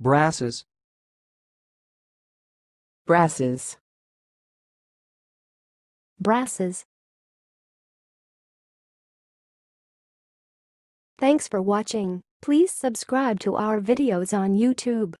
brasses, brasses, brasses. Thanks for watching. Please subscribe to our videos on YouTube.